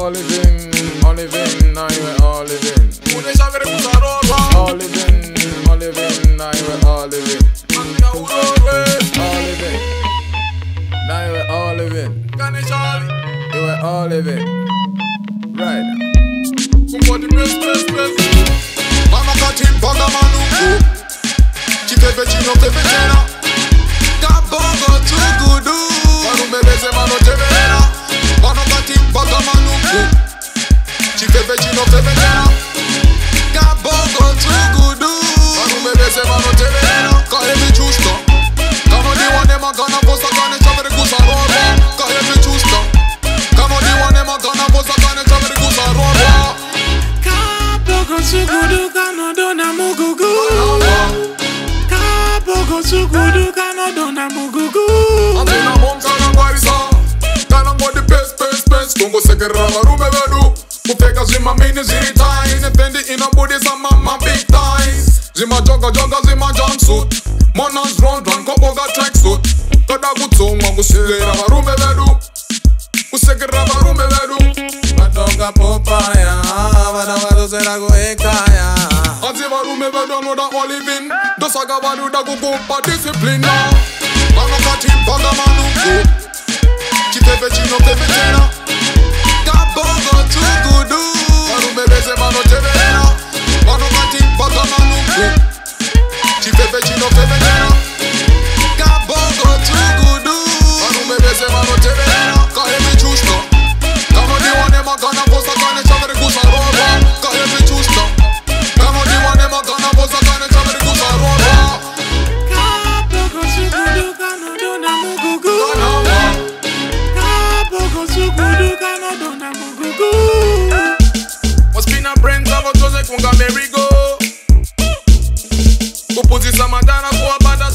Olivine, Olivine, now you Olivine. uneshavere kuzarorwa Olivine, Olivine, now you Olivine. andina urorwe Olivine, now you Olivine. kaneshali You were Olivine. Right. kumboti pesipesipes vanokati mpaka manungu chifefe chinopfefetera kabongo Kaboko sugudu kanodo na mugugu. Kaboko sugudu kanodo na mugugu. Andina mom kanangwarisa kanangodi pes pes pes kungosekerera varume vedu kupfeka zvimamini zviri tais nependi inobudisa mama big ties zvimajogajoga zvimajumpsuit monas rondran koboka tracksuit toda kutsonga kuswera varume vedu As if I remember, don't know that all living. Does I got one who da go go for discipline now? here we go. Go posição mandar na rua, banda,